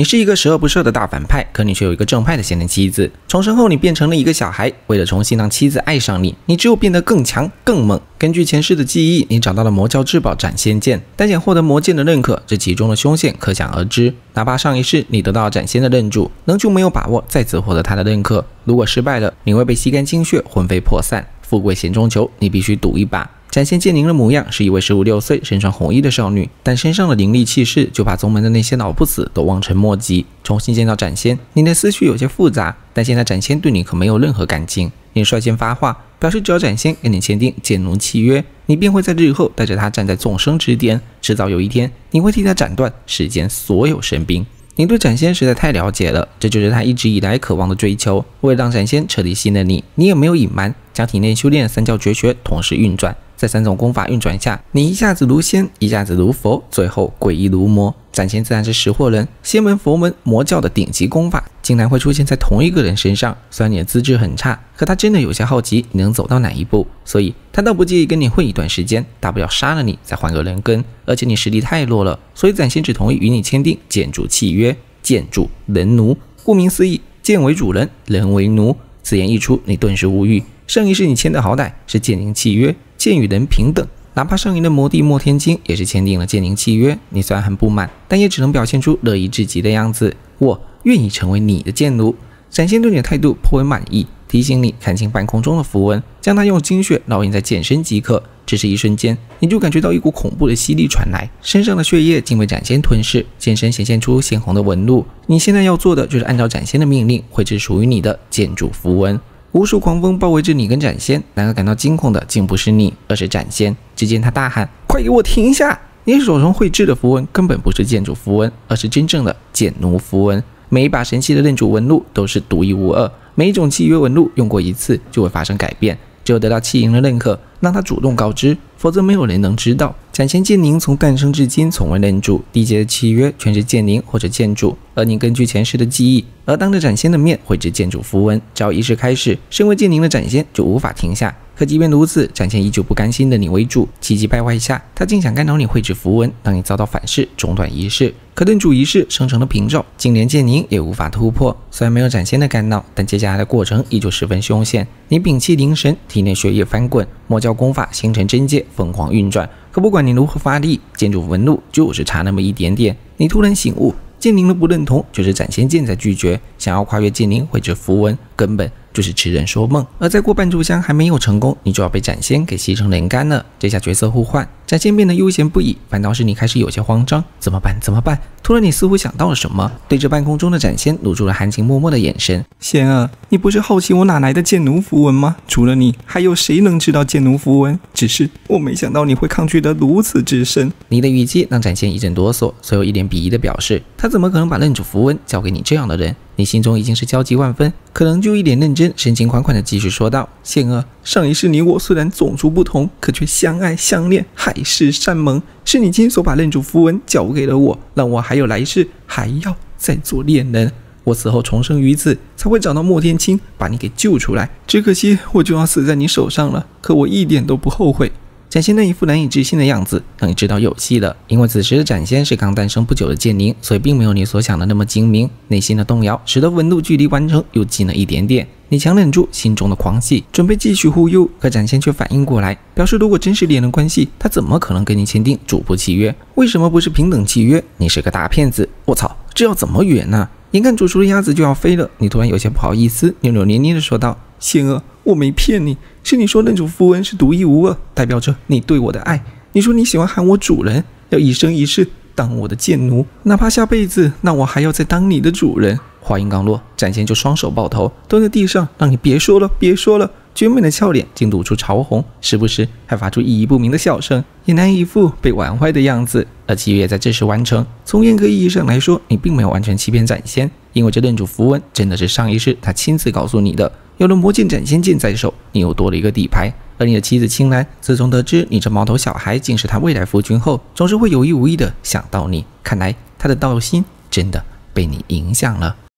你是一个十恶不赦的大反派，可你却有一个正派的现任妻子。重生后，你变成了一个小孩，为了重新让妻子爱上你，你只有变得更强、更猛。根据前世的记忆，你找到了魔教至宝斩仙剑，但想获得魔剑的认可，这其中的凶险可想而知。哪怕上一世你得到了斩仙的认主，仍旧没有把握再次获得他的认可。如果失败了，你会被吸干精血，魂飞魄散。富贵险中求，你必须赌一把。展现剑灵的模样是一位十五六岁、身穿红衣的少女，但身上的凌厉气势就把宗门的那些老不死都望尘莫及。重新见到展仙，你的思绪有些复杂，但现在展仙对你可没有任何感情。你率先发话，表示只要展仙跟你签订剑奴契约，你便会在日后带着他站在众生之巅，迟早有一天你会替他斩断世间所有神兵。你对展仙实在太了解了，这就是他一直以来渴望的追求。为了让展仙彻底信任你，你也没有隐瞒，将体内修炼三教绝学同时运转。在三种功法运转下，你一下子如仙，一下子如佛，最后诡异如魔。展仙自然是识货人，仙门、佛门、魔教的顶级功法，竟然会出现在同一个人身上。虽然你的资质很差，可他真的有些好奇你能走到哪一步，所以他倒不介意跟你混一段时间，大不了杀了你，再换个人跟。而且你实力太弱了，所以展仙只同意与你签订建筑契约。建筑人奴，顾名思义，剑为主人，人为奴。此言一出，你顿时无语。上一世你签的好歹是剑灵契约。剑与人平等，哪怕上一的魔帝莫天金也是签订了剑灵契约。你虽然很不满，但也只能表现出乐意至极的样子。我愿意成为你的剑奴，展现对你的态度颇为满意。提醒你看清半空中的符文，将它用精血烙印在剑身即可。只是一瞬间，你就感觉到一股恐怖的吸力传来，身上的血液竟被斩仙吞噬，剑身显现出鲜红的纹路。你现在要做的就是按照斩仙的命令，绘制属于你的剑主符文。无数狂风包围着你跟斩仙，然而感到惊恐的竟不是你，而是斩仙。只见他大喊：“快给我停下！你手中绘制的符文根本不是剑主符文，而是真正的剑奴符文。每一把神器的认主纹路都是独一无二，每一种契约纹路用过一次就会发生改变。只有得到契灵的认可，让他主动告知，否则没有人能知道。”斩仙剑灵从诞生至今从未认主，缔结的契约全是剑灵或者剑主，而你根据前世的记忆，而当着斩仙的面绘制剑主符文，只要仪式开始，身为剑灵的斩仙就无法停下。可即便如此，斩仙依旧不甘心的你为主，气急败坏下，他竟想干扰你绘制符文，让你遭到反噬，中断仪式。可认主仪式生成的屏障，竟连剑灵也无法突破。虽然没有斩仙的干扰，但接下来的过程依旧十分凶险。你屏气凝神，体内血液翻滚，魔教功法形成真界，疯狂运转。可不管你如何发力，建筑纹路就是差那么一点点。你突然醒悟，剑灵的不认同，就是斩仙剑在拒绝。想要跨越剑灵绘制符文，根本。就是痴人说梦，而再过半炷香还没有成功，你就要被斩仙给吸成人干了。这下角色互换，斩仙变得悠闲不已，反倒是你开始有些慌张，怎么办？怎么办？突然，你似乎想到了什么，对着半空中的斩仙露出了含情脉脉的眼神。仙儿，你不是好奇我哪来的剑奴符文吗？除了你，还有谁能知道剑奴符文？只是我没想到你会抗拒得如此之深。你的语气让斩仙一阵哆嗦，随后一脸鄙夷的表示：他怎么可能把认主符文交给你这样的人？你心中已经是焦急万分，可能就一脸认真，深情款款的继续说道：“仙儿，上一世你我虽然种族不同，可却相爱相恋，海誓山盟。是你亲手把认主符文交给了我，让我还有来世还要再做恋人。我死后重生于此，才会找到莫天青把你给救出来。只可惜我就要死在你手上了，可我一点都不后悔。”展现那一副难以置信的样子，让你知道有戏了。因为此时的展现是刚诞生不久的剑灵，所以并没有你所想的那么精明。内心的动摇，使得纹路距离完成又近了一点点。你强忍住心中的狂喜，准备继续忽悠，可展现却反应过来，表示如果真是恋人关系，他怎么可能跟你签订主仆契约？为什么不是平等契约？你是个大骗子！我操，这要怎么圆呢？眼看煮熟的鸭子就要飞了，你突然有些不好意思，扭扭捏捏的说道：“仙儿，我没骗你，是你说认主符文是独一无二，代表着你对我的爱。你说你喜欢喊我主人，要一生一世当我的贱奴，哪怕下辈子，那我还要再当你的主人。”话音刚落，展仙就双手抱头，蹲在地上，让你别说了，别说了。绝美的俏脸竟露出潮红，时不时还发出意义不明的笑声，俨然一副被玩坏的样子。而契约在这时完成。从严格意义上来说，你并没有完全欺骗斩仙，因为这认主符文真的是上一世他亲自告诉你的。有了魔剑斩仙剑在手，你又多了一个底牌。而你的妻子青兰，自从得知你这毛头小孩竟是她未来夫君后，总是会有意无意的想到你。看来她的道心真的被你影响了。